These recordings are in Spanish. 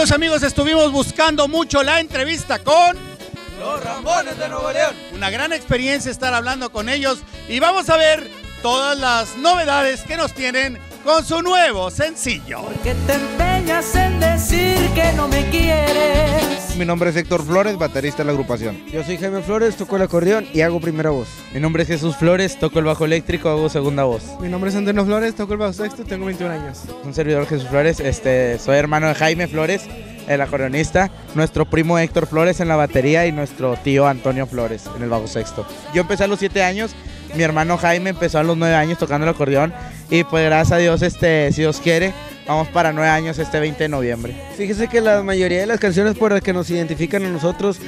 Queridos amigos, estuvimos buscando mucho la entrevista con los Ramones de Nuevo León. Una gran experiencia estar hablando con ellos y vamos a ver todas las novedades que nos tienen con su nuevo sencillo. Porque te empeñas en decir que no me quieres. Mi nombre es Héctor Flores, baterista de la agrupación. Yo soy Jaime Flores, toco el acordeón y hago primera voz. Mi nombre es Jesús Flores, toco el bajo eléctrico, hago segunda voz. Mi nombre es Antonio Flores, toco el bajo sexto, tengo 21 años. Un servidor Jesús Flores, este, soy hermano de Jaime Flores, el acordeonista, nuestro primo Héctor Flores en la batería y nuestro tío Antonio Flores en el bajo sexto. Yo empecé a los 7 años, mi hermano Jaime empezó a los 9 años tocando el acordeón y pues gracias a Dios, este, si Dios quiere, vamos para 9 años este 20 de noviembre. Fíjese que la mayoría de las canciones por las que nos identifican a nosotros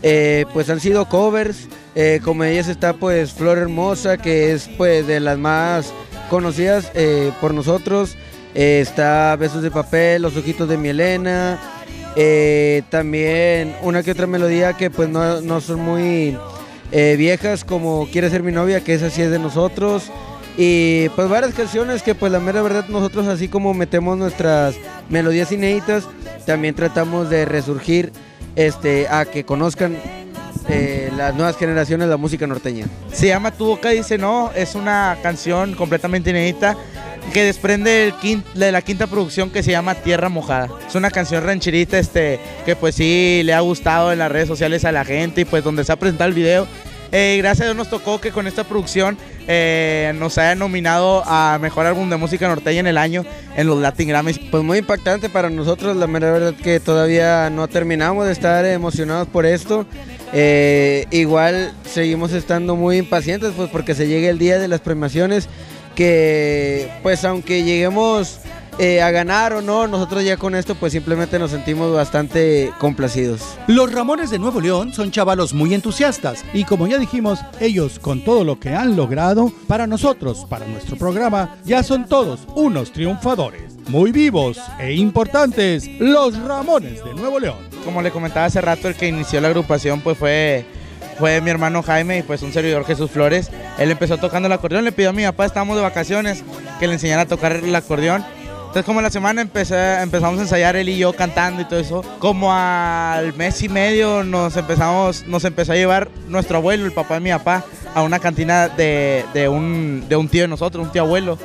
eh, pues han sido covers, eh, como ellas está pues Flor Hermosa, que es pues de las más conocidas eh, por nosotros, está Besos de Papel, Los Ojitos de mi Elena, también una que otra melodía que pues no, no son muy viejas como Quiere ser mi novia, que esa sí es de nosotros. Y pues varias canciones que pues la mera verdad nosotros así como metemos nuestras melodías inéditas, también tratamos de resurgir este, a que conozcan eh, las nuevas generaciones la música norteña. Se llama Tu Boca Dice No, es una canción completamente inédita que desprende de la quinta producción que se llama Tierra Mojada. Es una canción rancherita este, que pues sí le ha gustado en las redes sociales a la gente y pues donde se ha presentado el video eh, gracias a Dios nos tocó que con esta producción eh, nos haya nominado a Mejor Álbum de Música Norteña en el año en los Latin Grammys. Pues muy impactante para nosotros, la verdad que todavía no terminamos de estar emocionados por esto. Eh, igual seguimos estando muy impacientes pues porque se llegue el día de las premiaciones que pues aunque lleguemos eh, a ganar o no, nosotros ya con esto pues simplemente nos sentimos bastante complacidos. Los Ramones de Nuevo León son chavalos muy entusiastas y como ya dijimos, ellos con todo lo que han logrado, para nosotros, para nuestro programa, ya son todos unos triunfadores. Muy vivos e importantes, los Ramones de Nuevo León. Como le comentaba hace rato, el que inició la agrupación pues fue fue mi hermano Jaime y pues un servidor Jesús Flores. Él empezó tocando el acordeón, le pidió a mi papá, estábamos de vacaciones, que le enseñara a tocar el acordeón entonces como la semana empezamos a ensayar él y yo cantando y todo eso, como al mes y medio nos empezamos, nos empezó a llevar nuestro abuelo, el papá de mi papá, a una cantina de, un, de un tío de nosotros, un tío abuelo.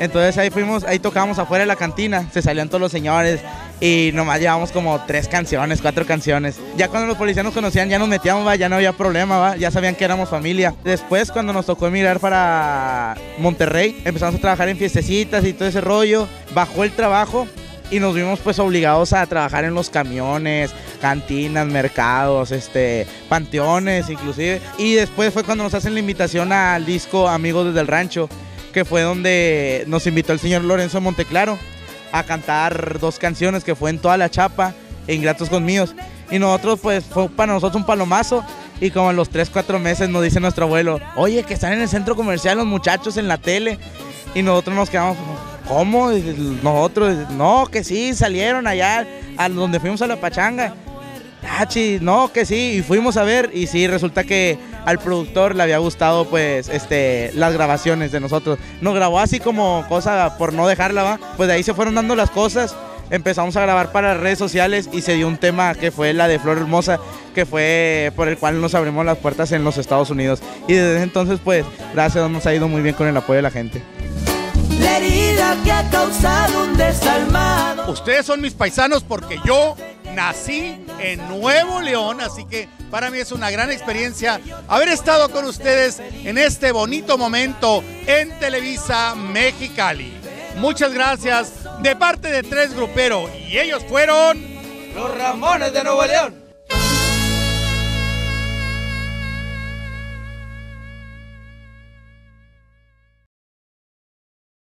Entonces ahí fuimos, ahí tocábamos afuera de la cantina, se salían todos los señores y nomás llevamos como tres canciones, cuatro canciones. Ya cuando los policías nos conocían ya nos metíamos, ya no había problema, ya sabían que éramos familia. Después cuando nos tocó emigrar para Monterrey, empezamos a trabajar en fiestecitas y todo ese rollo, bajó el trabajo y nos vimos pues obligados a trabajar en los camiones, cantinas, mercados, este, panteones inclusive. Y después fue cuando nos hacen la invitación al disco Amigos desde el Rancho que fue donde nos invitó el señor Lorenzo Monteclaro a cantar dos canciones que fue en toda la chapa, Ingratos conmigo. Y nosotros, pues, fue para nosotros un palomazo. Y como en los 3, 4 meses nos dice nuestro abuelo, oye, que están en el centro comercial los muchachos en la tele. Y nosotros nos quedamos, ¿cómo? nosotros, no, que sí, salieron allá a donde fuimos a la pachanga. Ah, no, que sí, y fuimos a ver y sí, resulta que al productor le había gustado pues este las grabaciones de nosotros. Nos grabó así como cosa por no dejarla, ¿va? Pues de ahí se fueron dando las cosas. Empezamos a grabar para redes sociales y se dio un tema que fue la de Flor Hermosa, que fue por el cual nos abrimos las puertas en los Estados Unidos. Y desde entonces, pues, gracias a Dios nos ha ido muy bien con el apoyo de la gente. La herida que ha causado un desalmado. Ustedes son mis paisanos porque yo nací en Nuevo León, así que para mí es una gran experiencia haber estado con ustedes en este bonito momento en Televisa Mexicali. Muchas gracias de parte de Tres Grupero y ellos fueron los Ramones de Nuevo León.